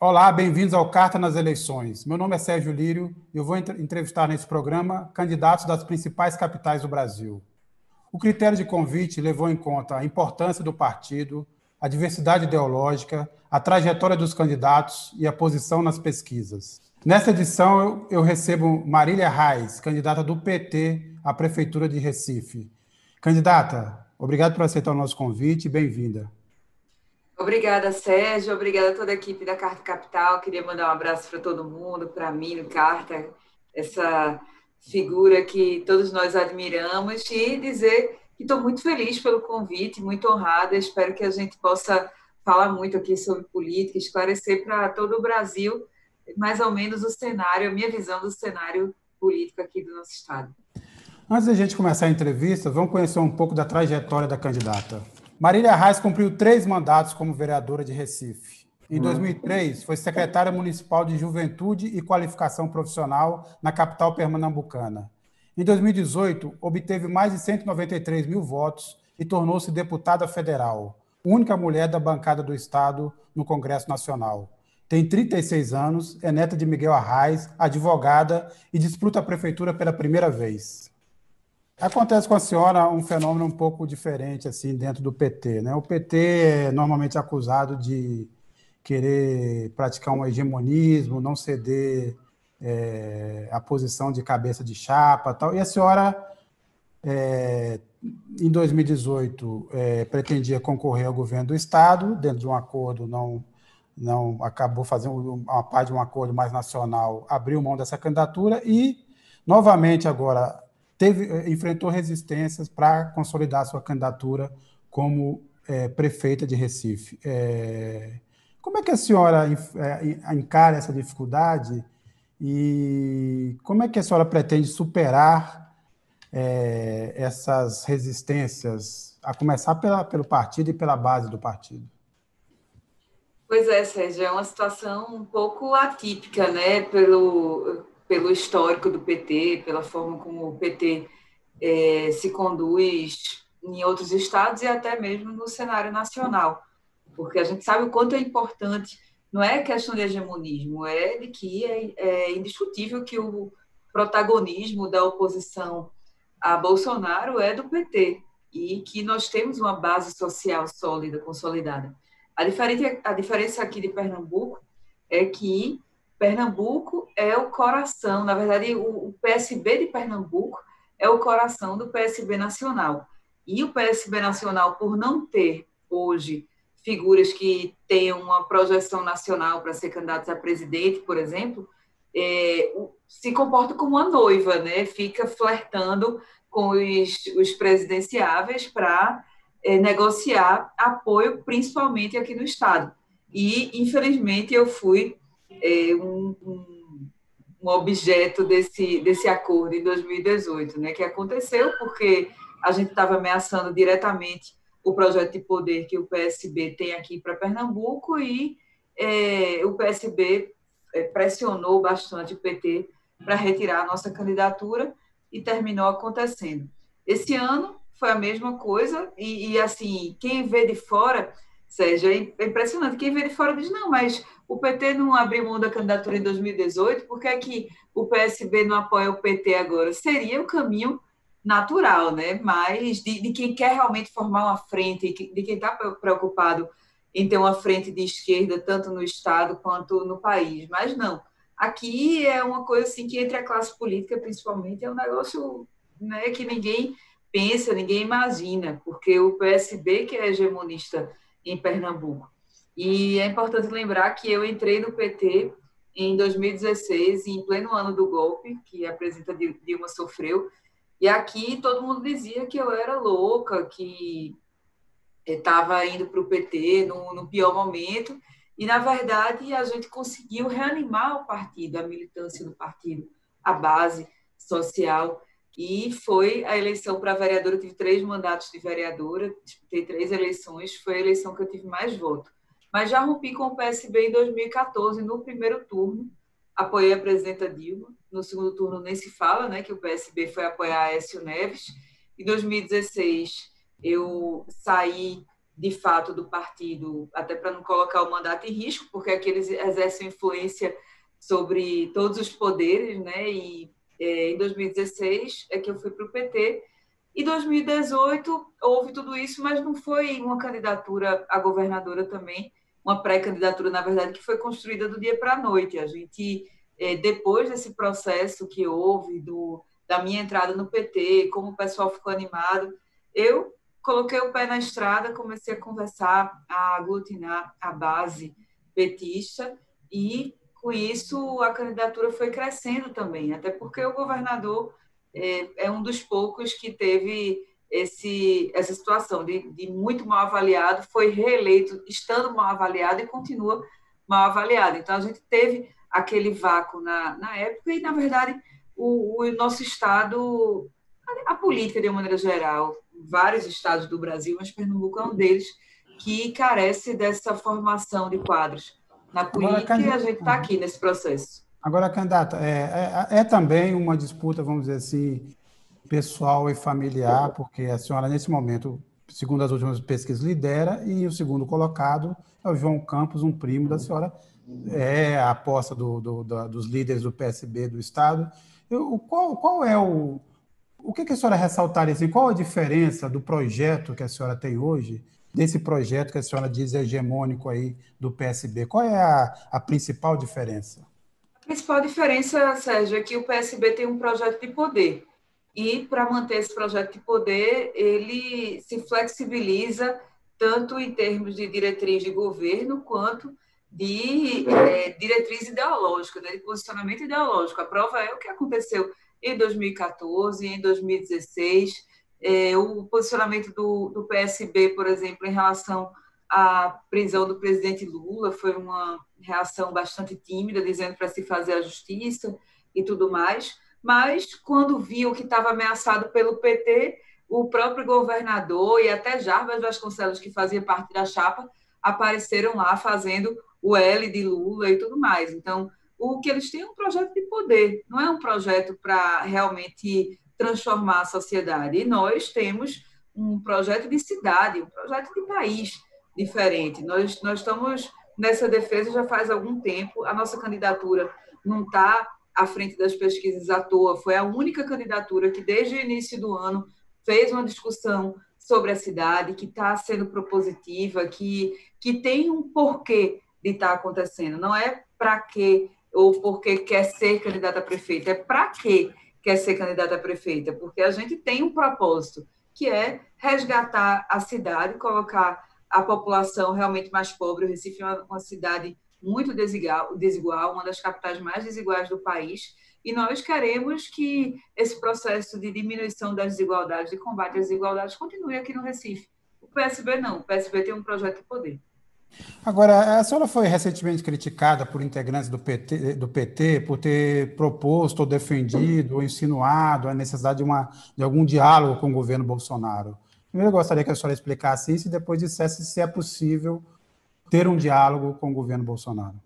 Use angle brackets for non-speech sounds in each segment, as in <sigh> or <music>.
Olá, bem-vindos ao Carta nas Eleições. Meu nome é Sérgio Lírio e eu vou entrevistar nesse programa candidatos das principais capitais do Brasil. O critério de convite levou em conta a importância do partido, a diversidade ideológica, a trajetória dos candidatos e a posição nas pesquisas. Nesta edição, eu, recebo Marília Reis, candidata do PT à Prefeitura de Recife. Candidata, obrigado por aceitar o nosso convite e bem-vinda. Obrigada, Sérgio. Obrigada a toda a equipe da Carta Capital. Queria mandar um abraço para todo mundo, para mim, Carta, essa figura que todos nós admiramos, e dizer que estou muito feliz pelo convite, muito honrada. Espero que a gente possa falar muito aqui sobre política, esclarecer para todo o Brasil mais ou menos o cenário, a minha visão do cenário político aqui do nosso Estado. Antes da gente começar a entrevista, vamos conhecer um pouco da trajetória da candidata. Marília Reis cumpriu três mandatos como vereadora de Recife. Em 2003, foi secretária municipal de Juventude e Qualificação Profissional na capital pernambucana. Em 2018, obteve mais de 193 mil votos e tornou-se deputada federal, única mulher da bancada do Estado no Congresso Nacional. Tem 36 anos, é neta de Miguel Arraes, advogada e disputa a prefeitura pela primeira vez. Acontece com a senhora um fenômeno um pouco diferente assim dentro do PT, né? O PT é normalmente acusado de querer praticar um hegemonismo, não ceder é, a posição de cabeça de chapa, tal. E a senhora, é, em 2018, é, pretendia concorrer ao governo do estado dentro de um acordo não não acabou fazendo uma parte de um acordo mais nacional, abriu mão dessa candidatura e novamente agora teve, eh, enfrentou resistências para consolidar sua candidatura como é, prefeita de Recife. É, como é que a senhora encara essa dificuldade e como é que a senhora pretende superar é, essas resistências, a começar pela, pelo partido e pela base do partido? Pois é, Sérgio, é uma situação um pouco atípica, né, pelo, pelo histórico do PT, pela forma como o PT é, se conduz em outros estados e até mesmo no cenário nacional, porque a gente sabe o quanto é importante, não é questão de hegemonismo, é de que é, é indiscutível que o protagonismo da oposição a Bolsonaro é do PT e que nós temos uma base social sólida, consolidada. A diferença, a diferença aqui de Pernambuco é que Pernambuco é o coração, na verdade, o, PSB de Pernambuco é o coração do PSB nacional. E o PSB nacional, por não ter hoje figuras que tenham uma projeção nacional para ser candidatos a presidente, por exemplo, é, se comporta como uma noiva, né? Fica flertando com os, os presidenciáveis para é, negociar apoio, principalmente aqui no estado. E infelizmente eu fui é, um, um, objeto desse, desse acordo em 2018, né, que aconteceu porque a gente estava ameaçando diretamente o projeto de poder que o PSB tem aqui para Pernambuco e é, o PSB é, pressionou bastante o PT para retirar a nossa candidatura e terminou acontecendo. Esse ano foi a mesma coisa e, e assim, quem vê de fora, Sérgio, é impressionante, quem vê de fora diz, não, mas o PT não abriu mão da candidatura em 2018, por que é que o PSB não apoia o PT agora? Seria o caminho natural, né? Mas de, de quem quer realmente formar uma frente, de quem está preocupado em ter uma frente de esquerda, tanto no Estado quanto no país. Mas não. Aqui é uma coisa assim que entre a classe política, principalmente, é um negócio né, que ninguém pensa, ninguém imagina, porque o PSB que é hegemonista em Pernambuco e é importante lembrar que eu entrei no PT em 2016, em pleno ano do golpe, que a presidenta Dilma sofreu. E aqui todo mundo dizia que eu era louca, que estava indo para o PT no, no pior momento. E, na verdade, a gente conseguiu reanimar o partido, a militância do partido, a base social. E foi a eleição para vereadora. Eu tive três mandatos de vereadora, disputei três eleições. Foi a eleição que eu tive mais voto mas já rompi com o PSB em 2014, no primeiro turno, apoiei a presidenta Dilma, no segundo turno nem se fala, né, que o PSB foi apoiar a Écio Neves, em 2016 eu saí de fato do partido, até para não colocar o mandato em risco, porque aqui eles exercem influência sobre todos os poderes, né? E é, em 2016 é que eu fui para o PT. Em 2018 houve tudo isso, mas não foi uma candidatura a governadora também, uma pré-candidatura, na verdade, que foi construída do dia para a noite. A gente, é, depois desse processo que houve, do, da minha entrada no PT, como o pessoal ficou animado, eu coloquei o pé na estrada, comecei a conversar, a aglutinar a base petista e com isso a candidatura foi crescendo também, até porque o governador é, é um dos poucos que teve esse, essa situação de, de, muito mal avaliado, foi reeleito estando mal avaliado e continua mal avaliado. Então a gente teve aquele vácuo na, na época e, na verdade, o, o nosso Estado, a, a política de uma maneira geral, vários estados do Brasil, mas Pernambuco é um deles, que carece dessa formação de quadros na política Agora, e a gente está aqui nesse processo. Agora, candidata, é, é, é, também uma disputa, vamos dizer assim, pessoal e familiar, porque a senhora, nesse momento, segundo as últimas pesquisas, lidera, e o segundo colocado é o João Campos, um primo da senhora, é a aposta do, do, do, dos líderes do PSB do Estado. Eu, qual, qual é o, o que, que a senhora ressaltaria? Assim, qual a diferença do projeto que a senhora tem hoje, desse projeto que a senhora diz hegemônico aí do PSB? Qual é a, a principal diferença? A principal diferença, Sérgio, é que o PSB tem um projeto de poder. E, para manter esse projeto de poder, ele se flexibiliza tanto em termos de diretriz de governo, quanto de é, diretriz ideológica, né, de posicionamento ideológico. A prova é o que aconteceu em 2014, em 2016. É, o posicionamento do, do PSB, por exemplo, em relação à prisão do presidente Lula foi uma reação bastante tímida, dizendo para se fazer a justiça e tudo mais. Mas, quando viu que estava ameaçado pelo PT, o próprio governador e até Jarbas Vasconcelos, que fazia parte da chapa, apareceram lá fazendo o L de Lula e tudo mais. Então, o que eles têm é um projeto de poder, não é um projeto para realmente transformar a sociedade. E nós temos um projeto de cidade, um projeto de país diferente. Nós, nós estamos nessa defesa já faz algum tempo. A nossa candidatura não está à frente das pesquisas à toa. Foi a única candidatura que, desde o início do ano, fez uma discussão sobre a cidade, que está sendo propositiva, que, que tem um porquê de estar tá acontecendo. Não é para que ou porque quer ser candidata a prefeita, é para que quer ser candidata a prefeita? Porque a gente tem um propósito, que é resgatar a cidade, colocar a população realmente mais pobre. O Recife é uma, uma cidade muito desigual, desigual, uma das capitais mais desiguais do país, e nós queremos que esse processo de diminuição das desigualdades, de combate às desigualdades, continue aqui no Recife. O PSB não, o PSB tem um projeto de poder. Agora, a senhora foi recentemente criticada por integrantes do PT, do PT por ter proposto ou defendido ou insinuado a necessidade de, uma, de algum diálogo com o governo Bolsonaro. Primeiro, eu gostaria que a senhora explicasse isso e depois dissesse se é possível ter um diálogo com o governo Bolsonaro.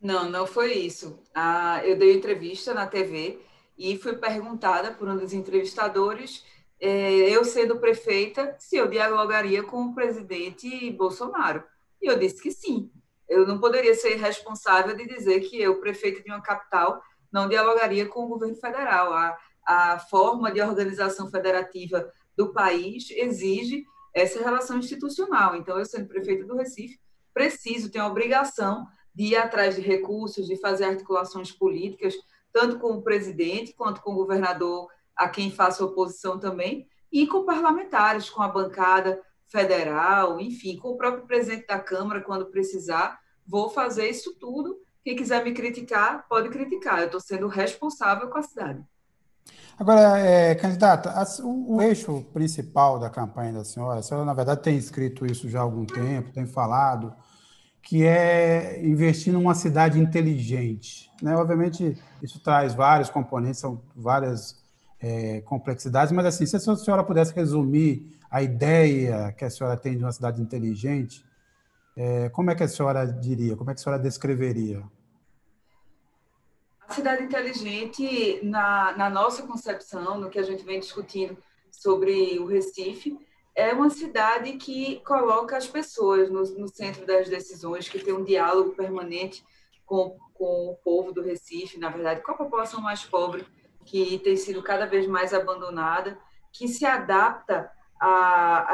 Não, não foi isso. Ah, eu dei entrevista na TV e fui perguntada por um dos entrevistadores, eh, eu sendo prefeita, se eu dialogaria com o presidente Bolsonaro. E eu disse que sim. Eu não poderia ser responsável de dizer que eu, prefeito de uma capital, não dialogaria com o governo federal. A, a forma de organização federativa do país exige essa relação institucional. Então, eu, sendo prefeito do Recife, preciso, tenho a obrigação de ir atrás de recursos, de fazer articulações políticas, tanto com o presidente quanto com o governador, a quem faço oposição também, e com parlamentares, com a bancada, federal, enfim, com o próprio presidente da Câmara, quando precisar, vou fazer isso tudo. Quem quiser me criticar, pode criticar. Eu estou sendo responsável com a cidade. Agora, é, candidata, o, o, eixo principal da campanha da senhora, a senhora, na verdade, tem escrito isso já há algum tempo, tem falado, que é investir numa cidade inteligente. Né? Obviamente, isso traz vários componentes, são várias é, complexidades, mas assim, se a senhora pudesse resumir a ideia que a senhora tem de uma cidade inteligente, é, como é que a senhora diria, como é que a senhora descreveria? A cidade inteligente, na, na nossa concepção, no que a gente vem discutindo sobre o Recife, é uma cidade que coloca as pessoas no, no centro das decisões, que tem um diálogo permanente com, com o povo do Recife, na verdade, com a população mais pobre, que tem sido cada vez mais abandonada, que se adapta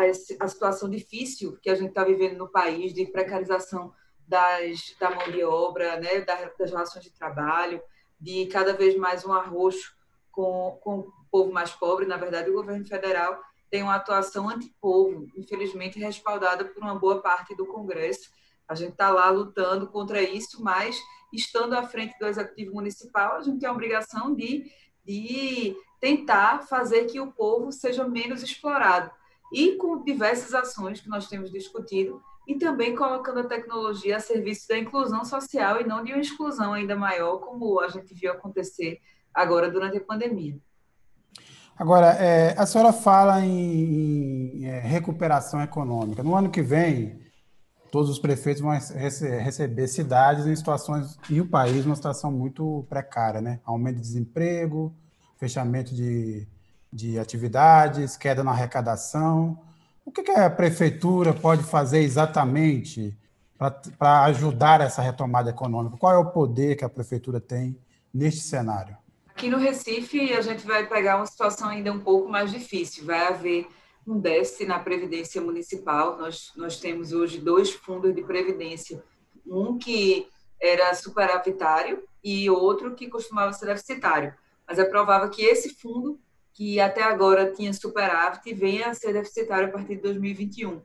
esse, a situação difícil que a gente está vivendo no país, de precarização das, da mão de obra, né, das relações de trabalho, de cada vez mais um arroxo com, com o povo mais pobre. Na verdade, o governo federal tem uma atuação antipovo, infelizmente respaldada por uma boa parte do Congresso. A gente está lá lutando contra isso, mas estando à frente do Executivo Municipal, a gente tem a obrigação de, de tentar fazer que o povo seja menos explorado. E com diversas ações que nós temos discutido, e também colocando a tecnologia a serviço da inclusão social e não de uma exclusão ainda maior, como a gente viu acontecer agora durante a pandemia. Agora, é, a senhora fala em, em é, recuperação econômica. No ano que vem, todos os prefeitos vão rece receber cidades em situações, e o país, numa situação muito precária, né? Aumento de desemprego, fechamento de, de atividades, queda na arrecadação. O que, que a prefeitura pode fazer exatamente para ajudar essa retomada econômica? Qual é o poder que a prefeitura tem neste cenário? Aqui no Recife, a gente vai pegar uma situação ainda um pouco mais difícil. Vai haver um déficit na Previdência Municipal. Nós, nós temos hoje dois fundos de Previdência. Um que era superavitário e outro que costumava ser deficitário. Mas é provável que esse fundo, que até agora tinha superávit, venha a ser deficitário a partir de 2021.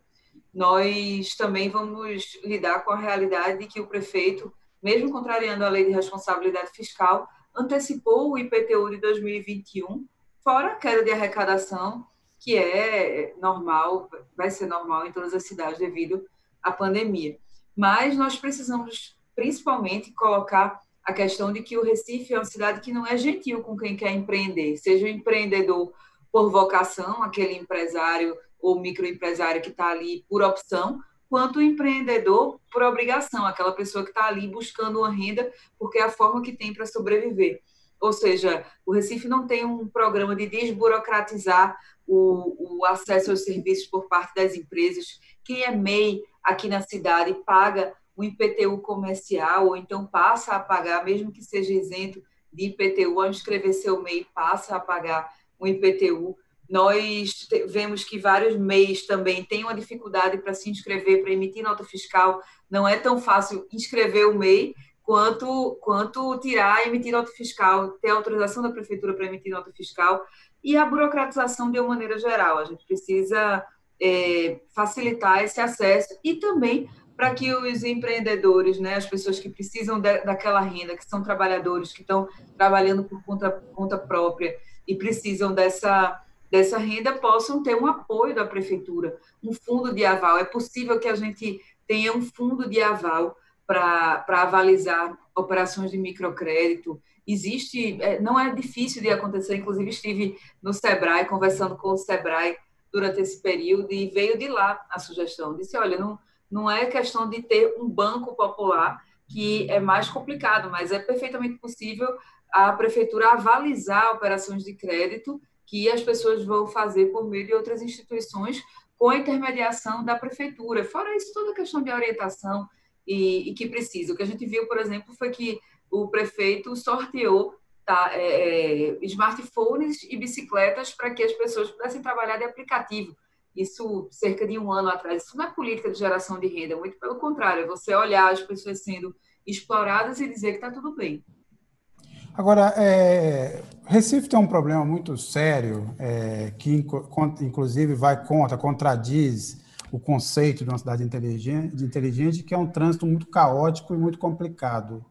Nós também vamos lidar com a realidade de que o prefeito, mesmo contrariando a lei de responsabilidade fiscal, antecipou o IPTU de 2021, fora a queda de arrecadação, que é normal, vai ser normal em todas as cidades devido à pandemia. Mas nós precisamos, principalmente, colocar a questão de que o Recife é uma cidade que não é gentil com quem quer empreender, seja o empreendedor por vocação, aquele empresário ou microempresário que está ali por opção, quanto o empreendedor por obrigação, aquela pessoa que está ali buscando uma renda porque é a forma que tem para sobreviver. Ou seja, o Recife não tem um programa de desburocratizar o, o, acesso aos serviços por parte das empresas. Quem é MEI aqui na cidade paga o IPTU comercial, ou então passa a pagar, mesmo que seja isento de IPTU, ao inscrever seu MEI, passa a pagar o IPTU. Nós vemos que vários MEIs também têm uma dificuldade para se inscrever, para emitir nota fiscal. Não é tão fácil inscrever o MEI quanto, quanto tirar e emitir nota fiscal, ter autorização da prefeitura para emitir nota fiscal e a burocratização de uma maneira geral. A gente precisa é, facilitar esse acesso e também para que os empreendedores, né, as pessoas que precisam de, daquela renda, que são trabalhadores, que estão trabalhando por conta, conta própria e precisam dessa dessa renda possam ter um apoio da prefeitura, um fundo de aval. É possível que a gente tenha um fundo de aval para avalizar operações de microcrédito. Existe, é, não é difícil de acontecer, inclusive estive no Sebrae conversando com o Sebrae durante esse período e veio de lá a sugestão. Disse, olha, não, não é questão de ter um banco popular que é mais complicado, mas é perfeitamente possível a prefeitura avalizar operações de crédito que as pessoas vão fazer por meio de outras instituições com a intermediação da prefeitura. Fora isso, toda a questão de orientação e, e que precisa. O que a gente viu, por exemplo, foi que o prefeito sorteou tá, é, é smartphones e bicicletas para que as pessoas pudessem trabalhar de aplicativo. Isso cerca de um ano atrás. Isso não é política de geração de renda, muito pelo contrário, é você olhar as pessoas sendo exploradas e dizer que está tudo bem. Agora, é, Recife tem um problema muito sério, é, que inclusive vai contra, contradiz o conceito de uma cidade inteligente, inteligente, que é um trânsito muito caótico e muito complicado.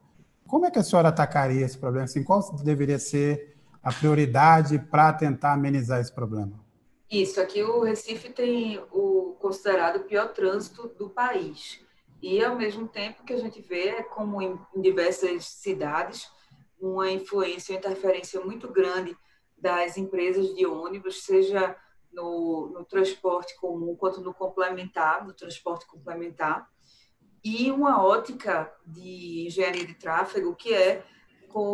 Como é que a senhora atacaria esse problema? Assim, qual deveria ser a prioridade para tentar amenizar esse problema? Isso, aqui o Recife tem o considerado o pior trânsito do país. E, ao mesmo tempo que a gente vê, como em diversas cidades, uma influência, uma interferência muito grande das empresas de ônibus, seja no, no transporte comum quanto no complementar, no transporte complementar, e uma ótica de engenharia de tráfego que é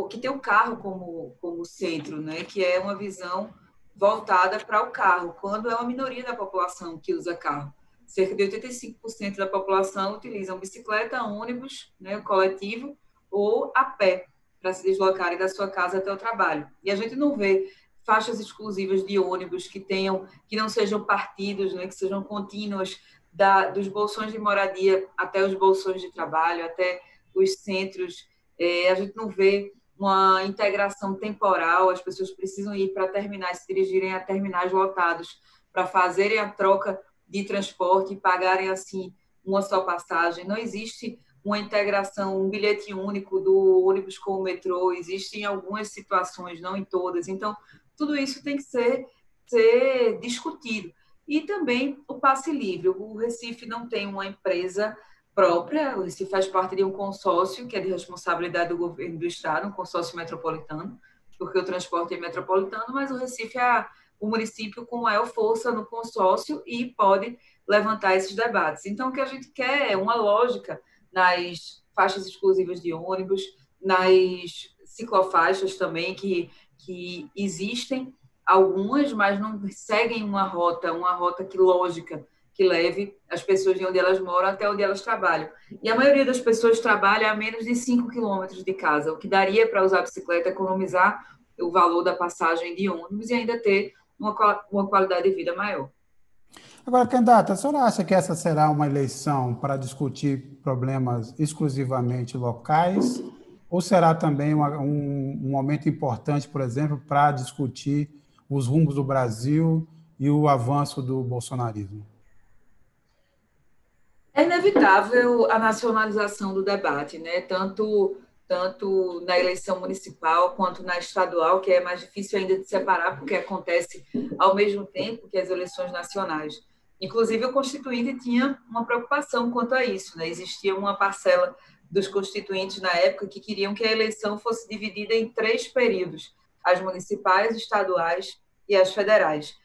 que tem o carro como, como centro, né? que é uma visão voltada para o carro, quando é uma minoria da população que usa carro. Cerca de 85% da população utilizam bicicleta, ônibus, né, coletivo ou a pé para se deslocarem da sua casa até o trabalho. E a gente não vê faixas exclusivas de ônibus que tenham que não sejam partidos, né, que sejam contínuas da, dos bolsões de moradia até os bolsões de trabalho, até os centros. É, a gente não vê uma integração temporal, as pessoas precisam ir para terminais, se dirigirem a terminais lotados para fazerem a troca de transporte e pagarem assim uma só passagem. Não existe uma integração, um bilhete único do ônibus com o metrô, existem algumas situações, não em todas. Então, tudo isso tem que ser, ser discutido. E também o passe livre. O Recife não tem uma empresa própria, o Recife faz parte de um consórcio que é de responsabilidade do governo do estado, um consórcio metropolitano, porque o transporte é metropolitano, mas o Recife é o município com maior força no consórcio e pode levantar esses debates. Então, o que a gente quer é uma lógica nas faixas exclusivas de ônibus, nas ciclofaixas também, que, que existem algumas, mas não seguem uma rota, uma rota que lógica que leve as pessoas de onde elas moram até onde elas trabalham. E a maioria das pessoas trabalha a menos de 5 quilômetros de casa, o que daria para usar a bicicleta, economizar o valor da passagem de ônibus e ainda ter uma, uma qualidade de vida maior. Agora, candidata, a senhora acha que essa será uma eleição para discutir problemas exclusivamente locais? Ou será também uma, um, um momento importante, por exemplo, para discutir os rumos do Brasil e o avanço do bolsonarismo? É inevitável a nacionalização do debate, né? tanto, tanto na eleição municipal quanto na estadual, que é mais difícil ainda de separar, porque acontece ao mesmo tempo que as eleições nacionais. Inclusive, o Constituinte tinha uma preocupação quanto a isso. Né? Existia uma parcela dos constituintes na época que queriam que a eleição fosse dividida em três períodos: as municipais, estaduais e as federais.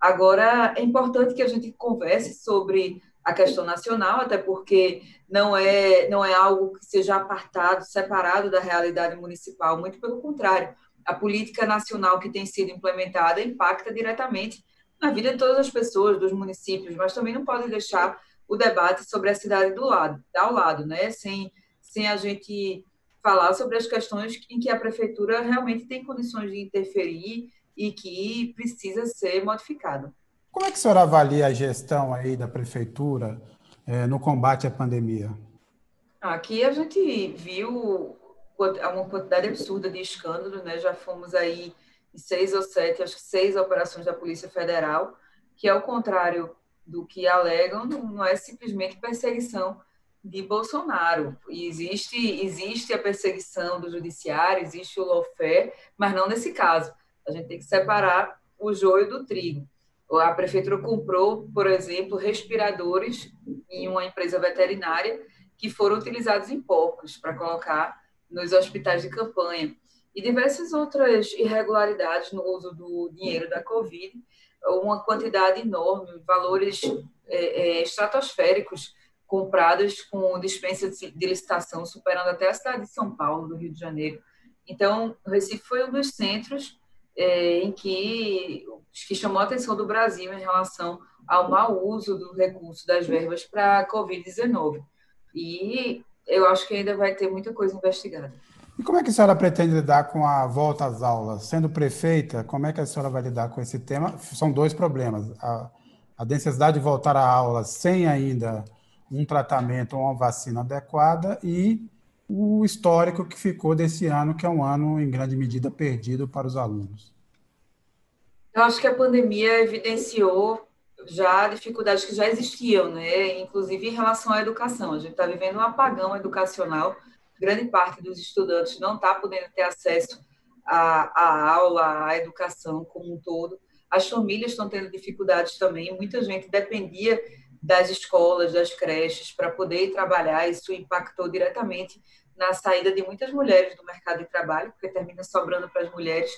Agora, é importante que a gente converse sobre a questão nacional, até porque não é, não é algo que seja apartado, separado da realidade municipal, muito pelo contrário. A política nacional que tem sido implementada impacta diretamente na vida de todas as pessoas, dos municípios, mas também não pode deixar o debate sobre a cidade do lado, ao lado, né? sem, sem a gente falar sobre as questões em que a prefeitura realmente tem condições de interferir e que precisa ser modificado. Como é que a senhora avalia a gestão aí da prefeitura é, no combate à pandemia? Aqui a gente viu uma quantidade absurda de escândalos, né? Já fomos aí em seis ou sete, acho que seis operações da Polícia Federal, que ao contrário do que alegam, não é simplesmente perseguição de Bolsonaro. Existe, existe a perseguição do judiciário, existe o lawfare, mas não nesse caso. A gente tem que separar o joio do trigo. A prefeitura comprou, por exemplo, respiradores em uma empresa veterinária que foram utilizados em porcos para colocar nos hospitais de campanha. E diversas outras irregularidades no uso do dinheiro da Covid, uma quantidade enorme, valores é, é, estratosféricos comprados com dispensa de licitação, superando até a cidade de São Paulo, do Rio de Janeiro. Então, o Recife foi um dos centros é, em que, que chamou a atenção do Brasil em relação ao mau uso do recurso das verbas para a Covid-19. E eu acho que ainda vai ter muita coisa investigada. E como é que a senhora pretende lidar com a volta às aulas? Sendo prefeita, como é que a senhora vai lidar com esse tema? São dois problemas. A, a necessidade de voltar à aula sem ainda um tratamento ou uma vacina adequada e o histórico que ficou desse ano, que é um ano, em grande medida, perdido para os alunos? Eu acho que a pandemia evidenciou já dificuldades que já existiam, né? inclusive em relação à educação. A gente está vivendo um apagão educacional, grande parte dos estudantes não está podendo ter acesso à, à aula, à educação como um todo. As famílias estão tendo dificuldades também, muita gente dependia das escolas, das creches, para poder trabalhar. Isso impactou diretamente na saída de muitas mulheres do mercado de trabalho, porque termina sobrando para as mulheres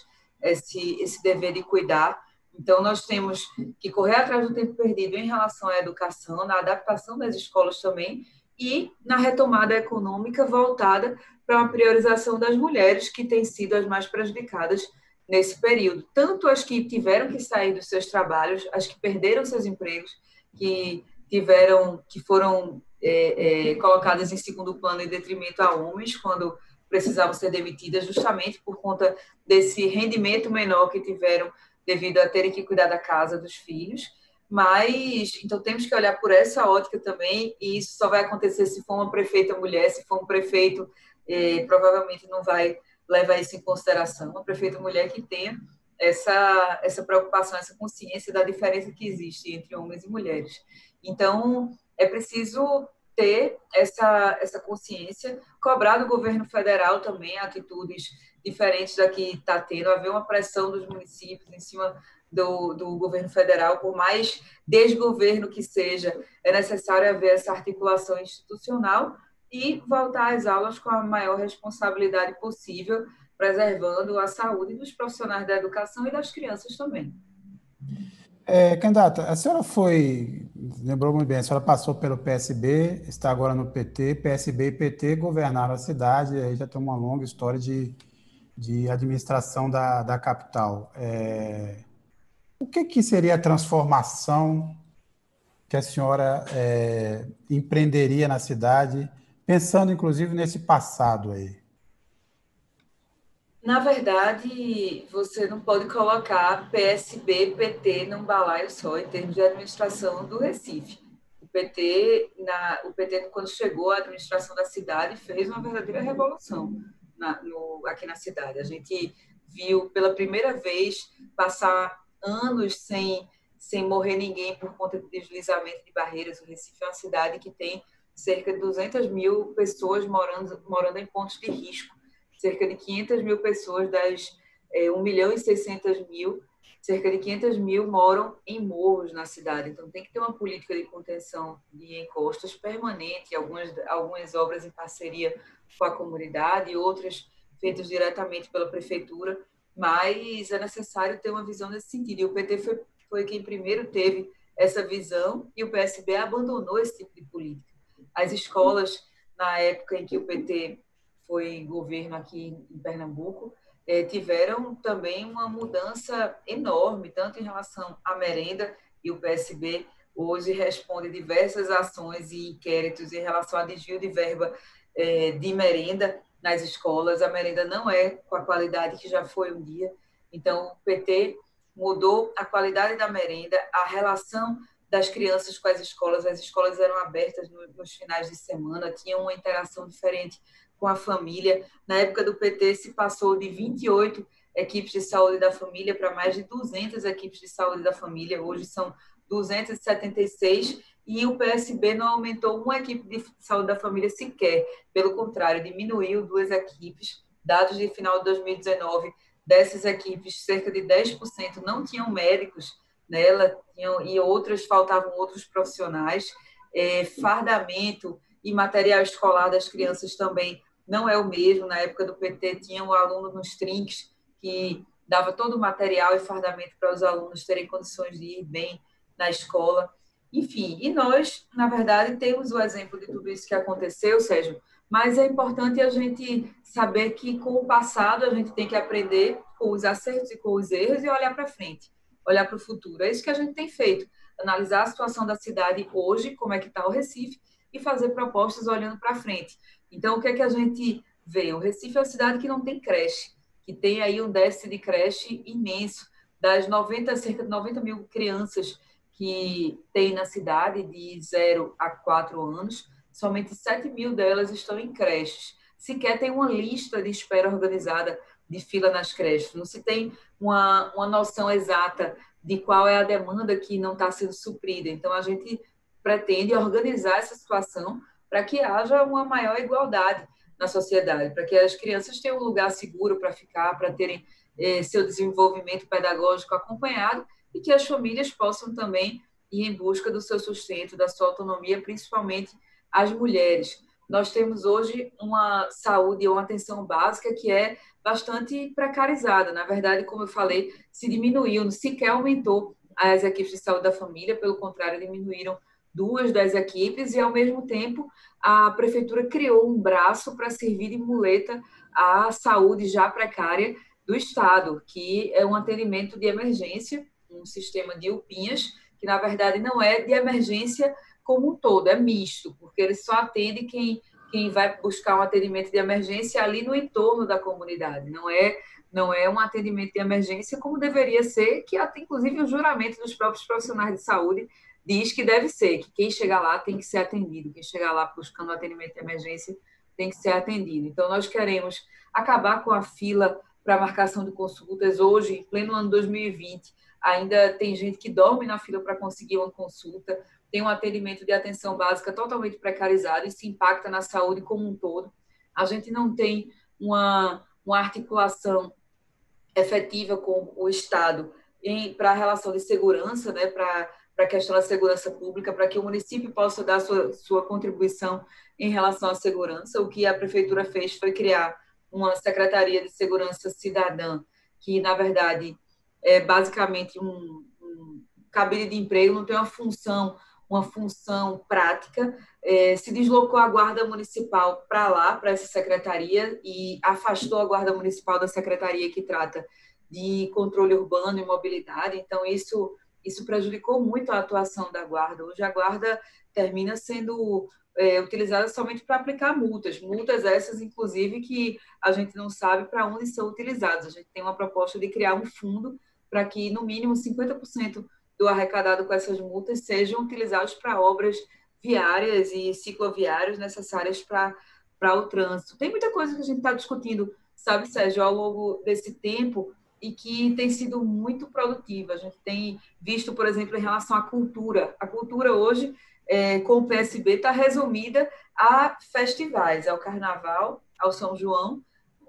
esse, esse dever de cuidar. Então, nós temos que correr atrás do tempo perdido em relação à educação, na adaptação das escolas também e na retomada econômica voltada para uma priorização das mulheres, que têm sido as mais prejudicadas nesse período, tanto as que tiveram que sair dos seus trabalhos, as que perderam seus empregos, que tiveram, que foram é, é, colocadas em segundo plano em detrimento a homens, quando precisavam ser demitidas, justamente por conta desse rendimento menor que tiveram devido a terem que cuidar da casa dos filhos. Mas, então, temos que olhar por essa ótica também, e isso só vai acontecer se for uma prefeita mulher, se for um prefeito, eh, provavelmente não vai levar isso em consideração, uma prefeita mulher que tenha essa, essa preocupação, essa consciência da diferença que existe entre homens e mulheres. Então, é preciso ter essa, essa consciência, cobrar do governo federal também atitudes diferentes da que está tendo, haver uma pressão dos municípios em cima do, do governo federal, por mais desgoverno que seja, é necessário haver essa articulação institucional e voltar às aulas com a maior responsabilidade possível, preservando a saúde dos profissionais da educação e das crianças também. É, candidata, a senhora foi, lembrou muito bem, a senhora passou pelo PSB, está agora no PT, PSB e PT governaram a cidade, aí já tem uma longa história de, de administração da, da capital. É, o que, que seria a transformação que a senhora é, empreenderia na cidade, pensando inclusive nesse passado aí? Na verdade, você não pode colocar PSB, PT num balaio só em termos de administração do Recife. O PT, na, o PT quando chegou à administração da cidade, fez uma verdadeira revolução na, no, aqui na cidade. A gente viu pela primeira vez passar anos sem, sem morrer ninguém por conta de deslizamento de barreiras. O Recife é uma cidade que tem cerca de 200 mil pessoas morando, morando em pontos de risco. Cerca de 500 mil pessoas das é, 1 milhão e 600 mil, cerca de 500 mil moram em morros na cidade. Então, tem que ter uma política de contenção de encostas permanente, algumas, algumas obras em parceria com a comunidade outras feitas diretamente pela prefeitura mas é necessário ter uma visão nesse sentido. E o PT foi, foi quem primeiro teve essa visão e o PSB abandonou esse tipo de política. As escolas, na época em que o PT foi governo aqui em Pernambuco, eh, tiveram também uma mudança enorme, tanto em relação à merenda, e o PSB hoje responde diversas ações e inquéritos em relação a desvio de verba eh, de merenda nas escolas, a merenda não é com a qualidade que já foi um dia. Então, o PT mudou a qualidade da merenda, a relação das crianças com as escolas. As escolas eram abertas nos finais de semana, tinham uma interação diferente com a família. Na época do PT, se passou de 28 equipes de saúde da família para mais de 200 equipes de saúde da família. Hoje são 276 e o PSB não aumentou uma equipe de saúde da família sequer. Pelo contrário, diminuiu duas equipes. Dados de final de 2019, dessas equipes, cerca de 10% não tinham médicos nela, tinham, e outras faltavam outros profissionais. É, fardamento e material escolar das crianças também não é o mesmo. Na época do PT, tinha um aluno nos trinques que dava todo o material e fardamento para os alunos terem condições de ir bem na escola. Enfim, e nós, na verdade, temos o exemplo de tudo isso que aconteceu, Sérgio, mas é importante a gente saber que com o passado a gente tem que aprender com os acertos e com os erros e olhar para frente, olhar para o futuro. É isso que a gente tem feito, analisar a situação da cidade hoje, como é que está o Recife, e fazer propostas olhando para frente. Então, o que é que a gente vê? O Recife é uma cidade que não tem creche, que tem aí um déficit de creche imenso, das 90, cerca de 90 mil crianças que tem na cidade de 0 a 4 anos, somente 7 mil delas estão em creches. Sequer tem uma lista de espera organizada de fila nas creches. Não se tem uma, uma noção exata de qual é a demanda que não está sendo suprida. Então, a gente pretende organizar essa situação para que haja uma maior igualdade na sociedade, para que as crianças tenham um lugar seguro para ficar, para terem eh, seu desenvolvimento pedagógico acompanhado e que as famílias possam também ir em busca do seu sustento, da sua autonomia, principalmente as mulheres. Nós temos hoje uma saúde ou uma atenção básica que é bastante precarizada. Na verdade, como eu falei, se diminuiu, sequer aumentou as equipes de saúde da família, pelo contrário, diminuíram duas das equipes e, ao mesmo tempo, a prefeitura criou um braço para servir de muleta à saúde já precária do Estado, que é um atendimento de emergência, um sistema de UPinhas, que na verdade não é de emergência como um todo, é misto, porque ele só atende quem, quem vai buscar um atendimento de emergência ali no entorno da comunidade, não é não é um atendimento de emergência como deveria ser, que até inclusive o juramento dos próprios profissionais de saúde diz que deve ser, que quem chegar lá tem que ser atendido, quem chegar lá buscando atendimento de emergência tem que ser atendido. Então, nós queremos acabar com a fila para marcação de consultas. Hoje, em pleno ano 2020, ainda tem gente que dorme na fila para conseguir uma consulta, tem um atendimento de atenção básica totalmente precarizado, isso impacta na saúde como um todo. A gente não tem uma, uma articulação efetiva com o Estado para a relação de segurança, né, para a questão da segurança pública, para que o município possa dar sua, sua contribuição em relação à segurança. O que a prefeitura fez foi criar uma Secretaria de Segurança Cidadã, que, na verdade, é basicamente um, um cabide de emprego, não tem uma função uma função prática, é, se deslocou a Guarda Municipal para lá, para essa secretaria, e afastou a Guarda Municipal da secretaria que trata de controle urbano e mobilidade. Então, isso, isso prejudicou muito a atuação da Guarda. Hoje, a Guarda termina sendo é, utilizada somente para aplicar multas, multas essas, inclusive, que a gente não sabe para onde são utilizadas. A gente tem uma proposta de criar um fundo para que, no mínimo, 50% do arrecadado com essas multas sejam utilizados para obras viárias e cicloviárias necessárias para, o trânsito. Tem muita coisa que a gente está discutindo, sabe, Sérgio, ao longo desse tempo e que tem sido muito produtiva. A gente tem visto, por exemplo, em relação à cultura. A cultura hoje, é, com o PSB, está resumida a festivais, ao Carnaval, ao São João,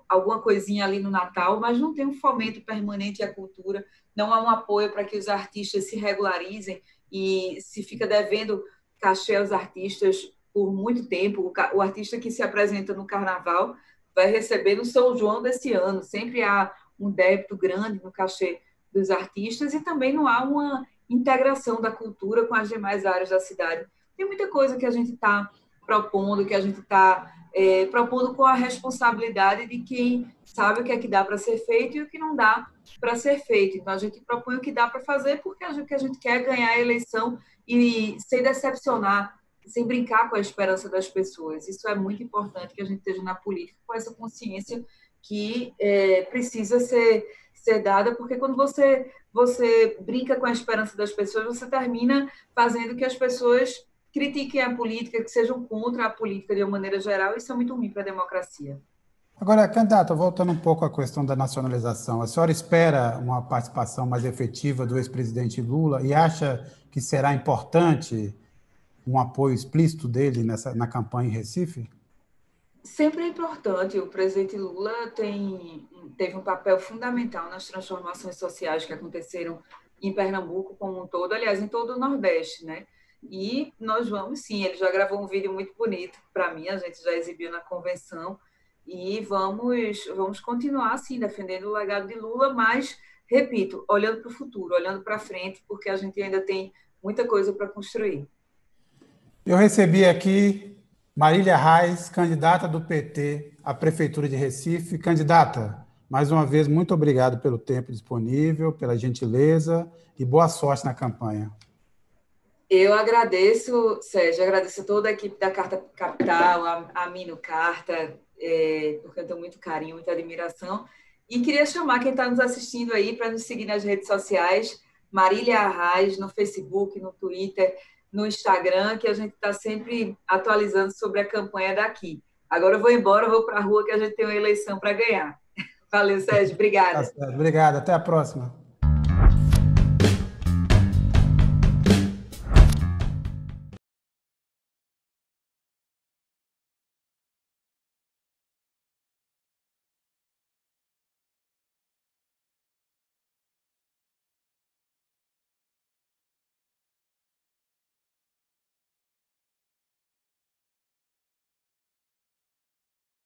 alguma coisinha ali no Natal, mas não tem um fomento permanente à cultura não há um apoio para que os artistas se regularizem e se fica devendo cachê aos artistas por muito tempo. O artista que se apresenta no carnaval vai receber no São João desse ano. Sempre há um débito grande no cachê dos artistas e também não há uma integração da cultura com as demais áreas da cidade. Tem muita coisa que a gente está propondo, que a gente está é, propondo com a responsabilidade de quem sabe o que é que dá para ser feito e o que não dá para ser feito. Então, a gente propõe o que dá para fazer porque gente, que a gente quer ganhar a eleição e sem decepcionar, sem brincar com a esperança das pessoas. Isso é muito importante que a gente esteja na política com essa consciência que é, precisa ser, ser dada, porque quando você, você brinca com a esperança das pessoas, você termina fazendo que as pessoas critiquem a política, que sejam contra a política de uma maneira geral, isso é muito ruim para a democracia. Agora, candidata, voltando um pouco à questão da nacionalização, a senhora espera uma participação mais efetiva do ex-presidente Lula e acha que será importante um apoio explícito dele nessa, na campanha em Recife? Sempre é importante. O presidente Lula tem, teve um papel fundamental nas transformações sociais que aconteceram em Pernambuco como um todo, aliás, em todo o Nordeste, né? E nós vamos sim, ele já gravou um vídeo muito bonito para mim, a gente já exibiu na convenção, e vamos, vamos continuar assim, defendendo o legado de Lula, mas, repito, olhando para o futuro, olhando para frente, porque a gente ainda tem muita coisa para construir. Eu recebi aqui Marília Reis, candidata do PT à Prefeitura de Recife. Candidata, mais uma vez, muito obrigado pelo tempo disponível, pela gentileza e boa sorte na campanha. Eu agradeço, Sérgio, agradeço toda a equipe da Carta Capital, a, a Mino Carta, é, porque eu tenho muito carinho, muita admiração. E queria chamar quem está nos assistindo aí para nos seguir nas redes sociais, Marília Arraes, no Facebook, no Twitter, no Instagram, que a gente está sempre atualizando sobre a campanha daqui. Agora eu vou embora, vou para a rua que a gente tem uma eleição para ganhar. <laughs> Valeu, Sérgio. Obrigada. Tá Obrigado. Até a próxima.